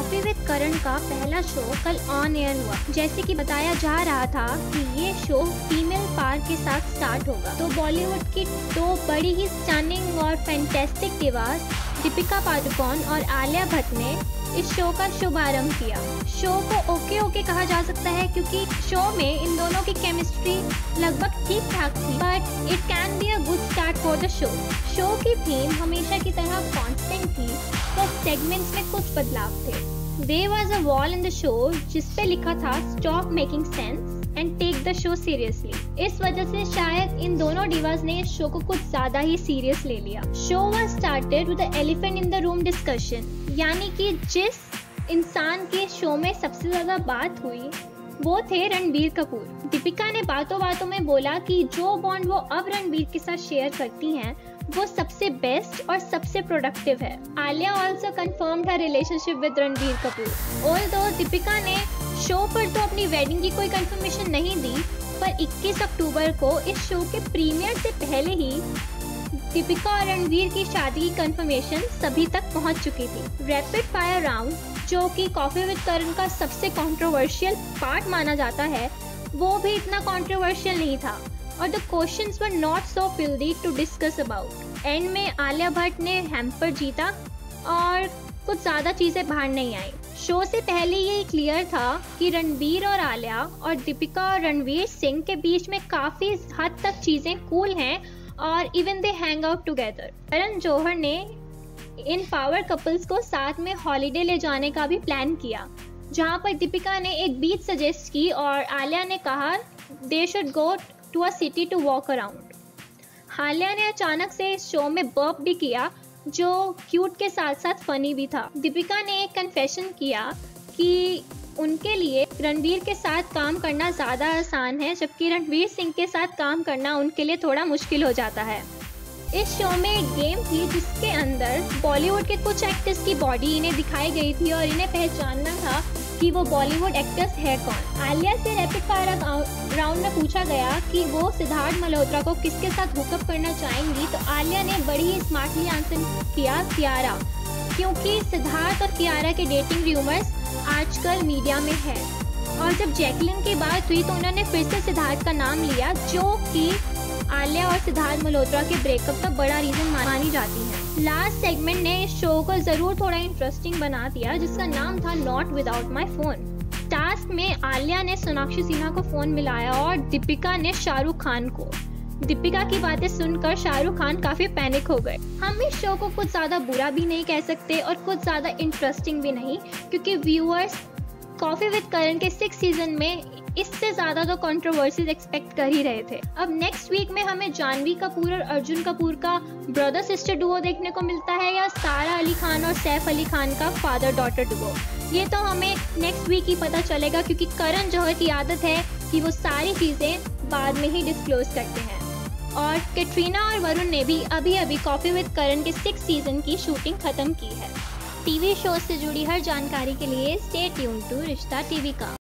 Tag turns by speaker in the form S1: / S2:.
S1: Coffee with करण का पहला show कल ऑन एयर हुआ। जैसे कि बताया जा रहा था कि ये शो फीमेल पार के साथ स्टार्ट होगा। तो बॉलीवुड की दो बड़ी ही स्टनिंग और फैंटेस्टिक दिवास दीपिका पादुकोण और आलिया भट्ट ने इस शो का शुभारंभ किया। शो को ओके ओके कहा जा सकता है क्योंकि शो में इन दोनों की केमिस्ट्री लगभग ठीक ठाक थी but it can be a good start for the show show की थीम हमेशा की तरह कांस्टेंट थी पर सेगमेंट्स में कुछ बदलाव थे। There was a wall in the show जिसपे लिखा था stop making sense and take the show seriously इस वजह से शायद इन दोनों डिवाज ने इस शो को कुछ ज़्यादा ही सीरियस ले लिया। Show was started with elephant in the room discussion यानी कि जिस इंसान के शो में सबसे ज़्यादा बात हुई, वो थे रणबीर कपूर। दीपिका ने बातों बातों में बोला कि जो बॉन्ड वो अब रणबीर के साथ शेयर करती हैं वो सबसे बेस्ट और सबसे प्रोडक्टिव है। Alia also confirm her relationship with Ranbir Kapoor. Although Deepika ने शो पर तो अपनी वेडिंग की कोई कंफर्मेशन नहीं दी, पर 21 अक्टूबर को इस शो के प्रीमियर से पहले ही दीपिका और रणवीर की शादी की कंफर्मेशन सभी तक पहुँच चुकी थी। रैपिड फायर राउंड जो कि कॉफ़ी विद करण का सबसे कंट्रोवर्शियल पार्ट माना जाता है, वो भी इतना कंट्रोवर्शियल नहीं था। और the questions were not so filthy to discuss about and में आलिया भट्ट ने हैम्पर जीता और कुछ ज़्यादा चीज़ें बाहर नहीं आई। शो से पहले ये क्लियर था कि रणबीर और आलिया और दीपिका और रणवीर सिंह के बीच में काफ़ी हद तक चीज़ें कूल हैं और even they hang out together Karan Johar ने इन पावर कपल्स को साथ में हॉलीडे ले जाने का भी प्लान किया, जहाँ पर दीपिका ने एक बीच सजेस्ट की और आलिया ने कहा they should go to a city to walk around Alia ने अचानक से इस शो में बर्प भी किया, जो क्यूट के साथ साथ फनी भी था। दीपिका ने एक कन्फेशन किया कि उनके लिए रणवीर के साथ काम करना ज़्यादा आसान है, जबकि रणवीर सिंह के साथ काम करना उनके लिए थोड़ा मुश्किल हो जाता है। इस शो में एक गेम थी जिसके अंदर बॉलीवुड के कुछ एक्टर्स की बॉडी इन्हें दिखाई गई थी और इन्हें पहचानना था कि वो बॉलीवुड एक्ट्रेस है कौन? आलिया से रैपिड फायर राउंड में पूछा गया कि वो सिद्धार्थ मल्होत्रा को किसके साथ हुकअप करना चाहेंगी तो आलिया ने बड़ी ही स्मार्टली आंसर किया, कियारा। क्योंकि सिद्धार्थ और कियारा के डेटिंग र्यूमर्स आजकल मीडिया में है। और जब जैकलिन की बात हुई तो उन्होंने फिर से सिद्धार्थ का नाम लिया, जो कि आलिया और सिद्धार्थ मल्होत्रा के ब्रेकअप का बड़ा रीजन मानी जाती है। लास्ट सेगमेंट ने इस शो को ज़रूर थोड़ा इंटरेस्टिंग बना दिया, जिसका नाम था not without my phone task में आलिया ने सोनाक्षी सिन्हा को फ़ोन मिलाया और दीपिका ने शाहरुख खान को। दीपिका की बातें सुनकर शाहरुख खान काफ़ी पैनिक हो गए। हम इस शो को कुछ ज़्यादा बुरा भी नहीं कह सकते और कुछ ज़्यादा इंटरेस्टिंग भी नहीं, क्योंकि व्यूअर्स कॉफ़ी विद करण के सिक्स सीज़न में इससे ज़्यादा तो कंट्रोवर्सीज एक्सपेक्ट कर ही रहे थे। अब नेक्स्ट वीक में हमें जानवी कपूर और अर्जुन कपूर का ब्रदर सिस्टर डुओ देखने को मिलता है या सारा अली खान और सैफ अली खान का फादर डॉटर डुओ ये तो हमें नेक्स्ट वीक ही पता चलेगा क्योंकि करण जौहर की आदत है कि वो सारी चीज़ें बाद में ही डिस्क्लोज करते हैं। और कैटरीना और वरुण ने भी अभी अभी कॉफ़ी विद करण के सिक्स सीज़न की शूटिंग खत्म की है। टीवी शो से जुड़ी हर जानकारी के लिए stay tune to Rishta TV का।